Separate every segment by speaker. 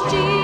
Speaker 1: HD.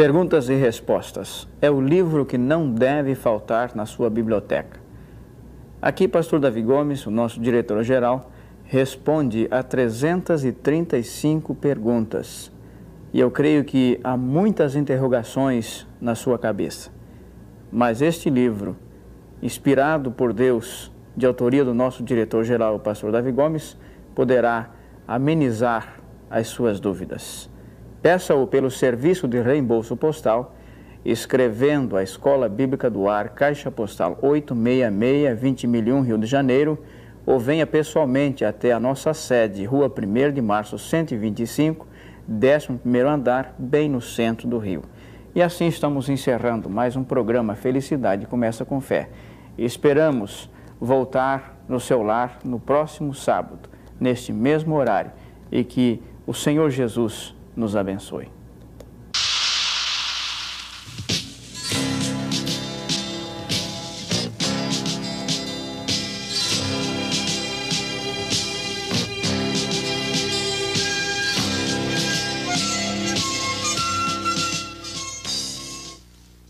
Speaker 1: Perguntas e Respostas é o livro que não deve faltar na sua biblioteca. Aqui, Pastor Davi Gomes, o nosso diretor-geral, responde a 335 perguntas. E eu creio que há muitas interrogações na sua cabeça. Mas este livro, inspirado por Deus, de autoria do nosso diretor-geral, o pastor Davi Gomes, poderá amenizar as suas dúvidas. Peça-o pelo serviço de reembolso postal, escrevendo a Escola Bíblica do Ar, Caixa Postal 866, 20 milhões, Rio de Janeiro, ou venha pessoalmente até a nossa sede, Rua 1 de Março, 125, 11 andar, bem no centro do Rio. E assim estamos encerrando mais um programa Felicidade Começa com Fé. Esperamos voltar no seu lar no próximo sábado, neste mesmo horário, e que o Senhor Jesus nos abençoe.